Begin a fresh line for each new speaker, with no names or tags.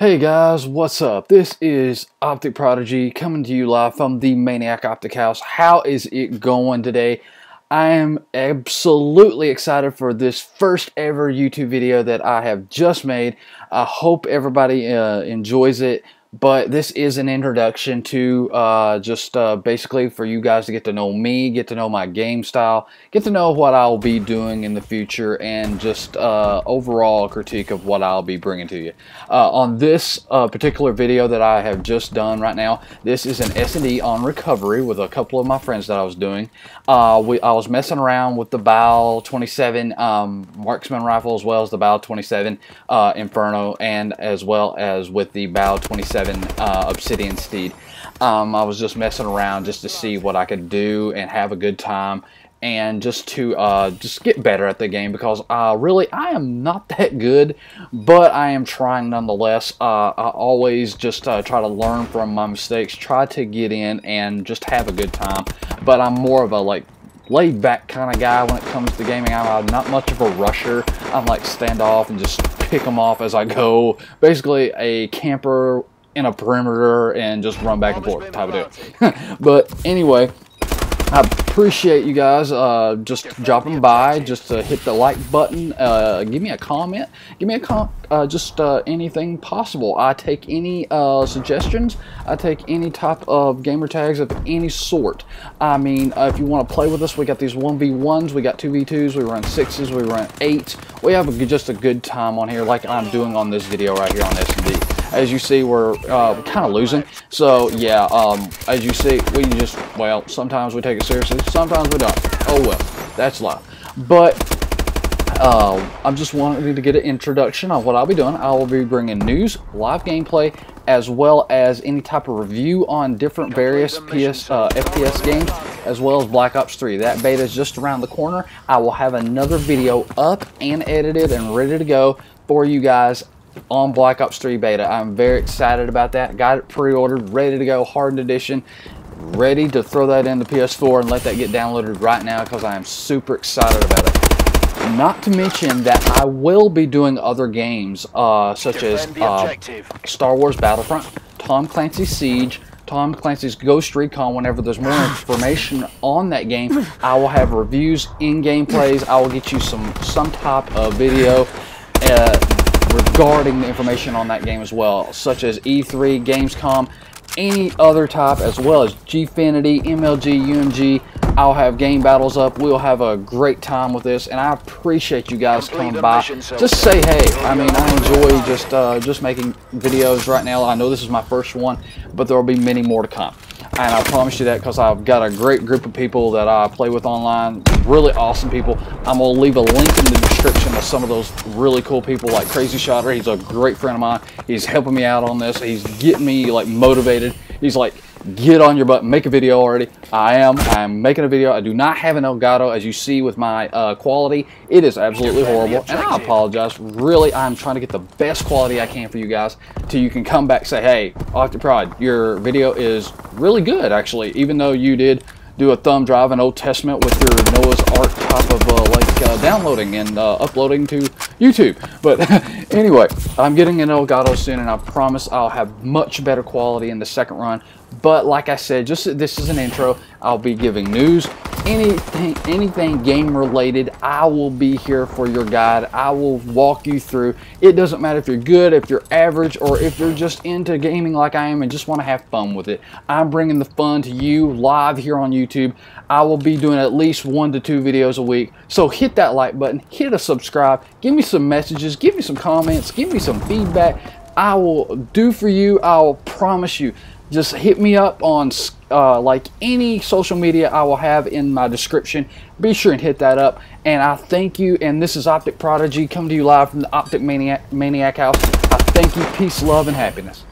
Hey guys, what's up? This is Optic Prodigy coming to you live from the Maniac Optic House. How is it going today? I am absolutely excited for this first ever YouTube video that I have just made. I hope everybody uh, enjoys it but this is an introduction to uh, just uh, basically for you guys to get to know me, get to know my game style, get to know what I'll be doing in the future, and just uh, overall critique of what I'll be bringing to you. Uh, on this uh, particular video that I have just done right now, this is an S&D on recovery with a couple of my friends that I was doing. Uh, we, I was messing around with the BAL 27 um, marksman rifle as well as the BAL 27 Inferno and as well as with the BAL 27 uh, Obsidian Steed. Um, I was just messing around just to see what I could do and have a good time and just to uh, just get better at the game because uh, really I am not that good but I am trying nonetheless. Uh, I always just uh, try to learn from my mistakes try to get in and just have a good time. But I'm more of a like laid back kind of guy when it comes to gaming. I'm not much of a rusher. I'm like stand off and just pick them off as I go. Basically a camper in a perimeter and just run back and forth type of deal. but anyway, I appreciate you guys uh, just dropping by, just to hit the like button, uh, give me a comment, give me a com uh, just uh, anything possible. I take any uh, suggestions, I take any type of gamer tags of any sort. I mean, uh, if you want to play with us, we got these 1v1s, we got 2v2s, we run 6s, we run 8s. We have a, just a good time on here like I'm doing on this video right here on S&D. As you see, we're uh, kind of losing. So, yeah, um, as you see, we just, well, sometimes we take it seriously, sometimes we don't. Oh, well, that's life. But, uh, I'm just wanting to get an introduction on what I'll be doing. I will be bringing news, live gameplay, as well as any type of review on different various PS, uh, FPS games, as well as Black Ops 3. That beta is just around the corner. I will have another video up and edited and ready to go for you guys on Black Ops 3 beta. I'm very excited about that. Got it pre-ordered, ready to go, hardened edition. Ready to throw that in the PS4 and let that get downloaded right now because I am super excited about it. Not to mention that I will be doing other games uh, such as uh, Star Wars Battlefront, Tom Clancy's Siege, Tom Clancy's Ghost Recon. Whenever there's more information on that game, I will have reviews, in gameplays. I will get you some some type of video. Uh, regarding the information on that game as well, such as E3, Gamescom, any other type, as well as Gfinity, MLG, UMG. I'll have game battles up. We'll have a great time with this, and I appreciate you guys coming by. Just say hey. I mean, I enjoy just uh, just making videos right now. I know this is my first one, but there will be many more to come and I promise you that because I've got a great group of people that I play with online, really awesome people. I'm going to leave a link in the description of some of those really cool people like Crazyshotter. He's a great friend of mine. He's helping me out on this. He's getting me like motivated. He's like, get on your butt, make a video already. I am. I'm making a video. I do not have an Elgato, as you see with my uh, quality. It is absolutely horrible, and I apologize. Really, I'm trying to get the best quality I can for you guys, till you can come back say, hey, Octoprod, your video is really good, actually, even though you did do a thumb drive in Old Testament with your Noah's Ark type of uh, like uh, downloading and uh, uploading to YouTube. But anyway, I'm getting an Elgato soon, and I promise I'll have much better quality in the second run. But like I said, just this is an intro. I'll be giving news, anything, anything game related. I will be here for your guide. I will walk you through. It doesn't matter if you're good, if you're average, or if you're just into gaming like I am and just want to have fun with it. I'm bringing the fun to you live here on YouTube. I will be doing at least one to two videos a week. So hit that like button, hit a subscribe, give me some messages, give me some comments, give me some feedback. I will do for you. I'll promise you just hit me up on uh, like any social media I will have in my description. Be sure and hit that up. And I thank you. And this is Optic Prodigy coming to you live from the Optic Maniac, Maniac House. I thank you. Peace, love, and happiness.